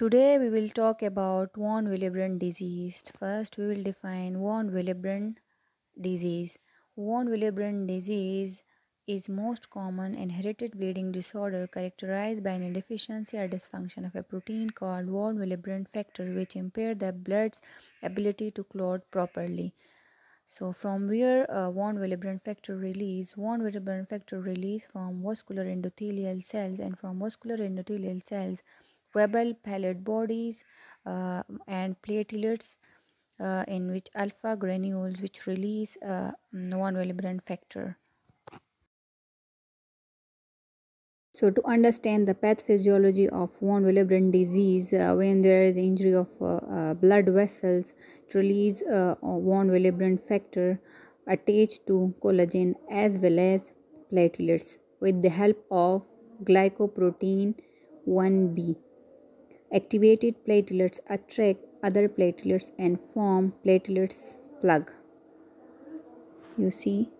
Today we will talk about von Willebrand disease. First, we will define von Willebrand disease. Von Willebrand disease is most common inherited bleeding disorder characterized by an deficiency or dysfunction of a protein called von Willebrand factor which impair the blood's ability to clot properly. So from where uh, von Willebrand factor release? Von Willebrand factor release from vascular endothelial cells and from vascular endothelial cells Weber pellet bodies uh, and platelets uh, in which alpha granules which release uh, von Willebrand factor. So to understand the pathophysiology of von Willebrand disease, uh, when there is injury of uh, uh, blood vessels, it release uh, von Willebrand factor attached to collagen as well as platelets with the help of glycoprotein 1b. Activated platelets attract other platelets and form platelets plug. You see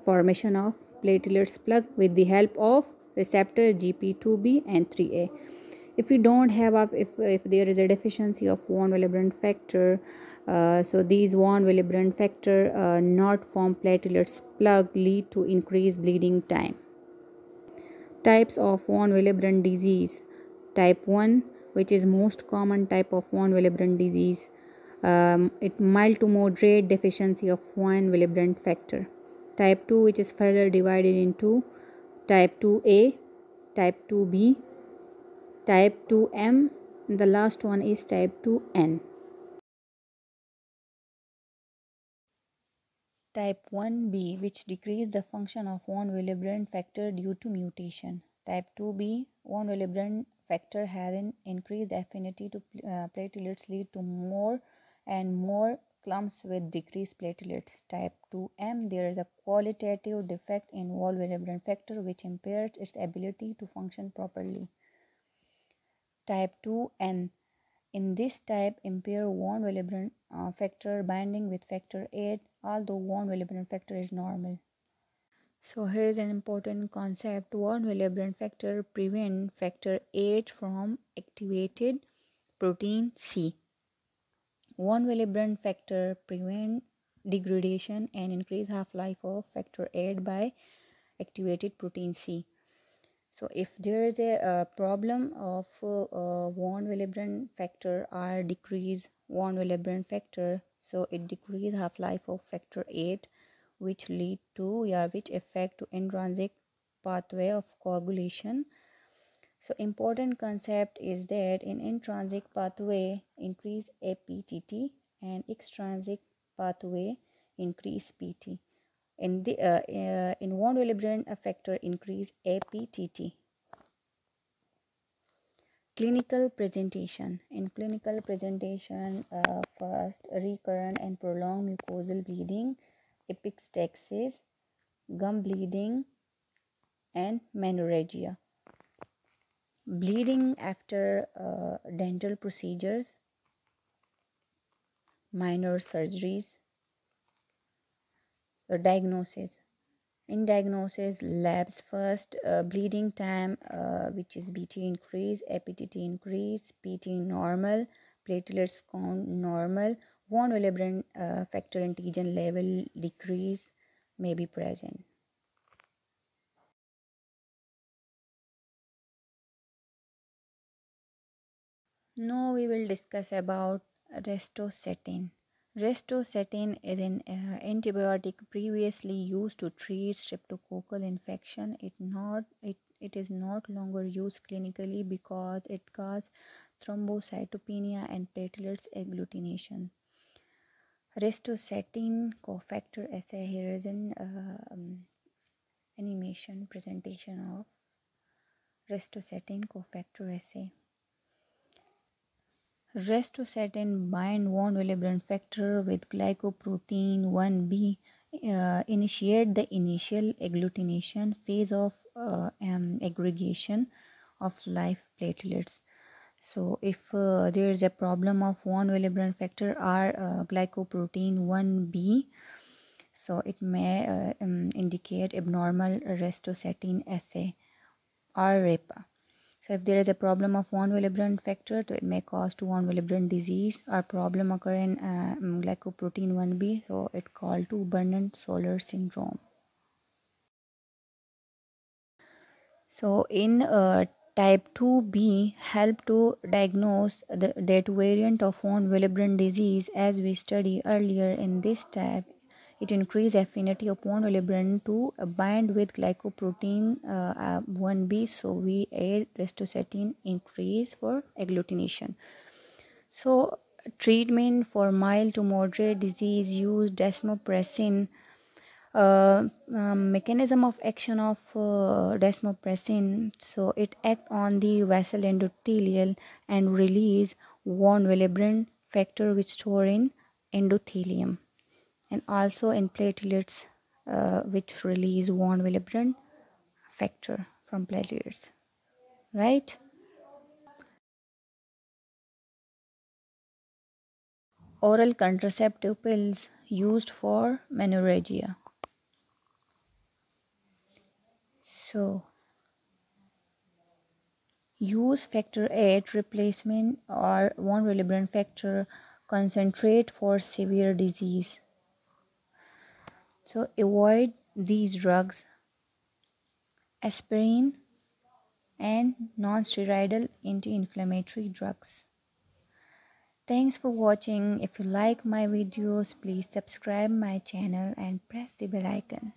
formation of platelets plug with the help of receptor GP2B and 3A. If you don't have if if there is a deficiency of von Willebrand factor, uh, so these von Willebrand factor uh, not form platelets plug lead to increased bleeding time. Types of von Willebrand disease: Type 1 which is most common type of von Willebrand disease. Um, it mild to moderate deficiency of von Willebrand factor. Type 2 which is further divided into type 2A, type 2B, type 2M and the last one is type 2N. Type 1b which decrease the function of von Willebrand factor due to mutation. Type 2b von Willebrand factor has an increased affinity to uh, platelets lead to more and more clumps with decreased platelets. Type 2M, there is a qualitative defect in von Willebrand factor which impairs its ability to function properly. Type 2N, in this type, impair von Willebrand uh, factor binding with factor 8, although von Willebrand factor is normal. So here is an important concept. Von Willebrand factor prevent factor 8 from activated protein C. Von Willebrand factor prevent degradation and increase half-life of factor 8 by activated protein C. So if there is a, a problem of uh, Willebrand factor or decrease von Willebrand factor, so it decrease half-life of factor 8 which lead to yeah which affect to intrinsic pathway of coagulation so important concept is that in intrinsic pathway increase APTT and extrinsic pathway increase PT. In the uh, uh, in von Willebrand factor increase APTT. Clinical presentation. In clinical presentation, uh, first recurrent and prolonged mucosal bleeding epistaxis, gum bleeding, and menorrhagia. Bleeding after uh, dental procedures, minor surgeries. So, diagnosis. In diagnosis, labs first uh, bleeding time, uh, which is BT increase, APTT increase, PT normal, platelets count normal, von Willebrand uh, factor antigen level decrease may be present. Now we will discuss about ristocetin. Ristocetin is an uh, antibiotic previously used to treat streptococcal infection. It not it, it is not longer used clinically because it causes thrombocytopenia and platelets agglutination. Ristocetin cofactor assay. Here is an uh, um, animation presentation of ristocetin cofactor assay. Ristocetin bind von Willebrand factor with glycoprotein 1b uh, initiate the initial agglutination phase of uh, um, aggregation of live platelets so if uh, there is a problem of von Willebrand factor or uh, glycoprotein 1b so it may uh, um, indicate abnormal ristocetin assay or RIPA so if there is a problem of von Willebrand factor, so it may cause to von Willebrand disease or problem occur in uh, glycoprotein 1b. So it called to Bernard-Soulier syndrome. So in uh, type 2b help to diagnose the, that variant of von Willebrand disease as we studied earlier in this tab it increase affinity of von Willebrand to bind with glycoprotein uh, 1b. So we add ristocetin increase for agglutination. So treatment for mild to moderate disease use desmopressin. Uh, um, mechanism of action of uh, desmopressin. So it act on the vessel endothelial and release von Willebrand factor which store in endothelium and also in platelets uh, which release von Willebrand factor from platelets. Right? Oral contraceptive pills used for menorrhagia so use factor 8 replacement or von Willebrand factor concentrate for severe disease so avoid these drugs, aspirin and non-steroidal anti-inflammatory drugs. Thanks for watching. If you like my videos, please subscribe my channel and press the bell icon.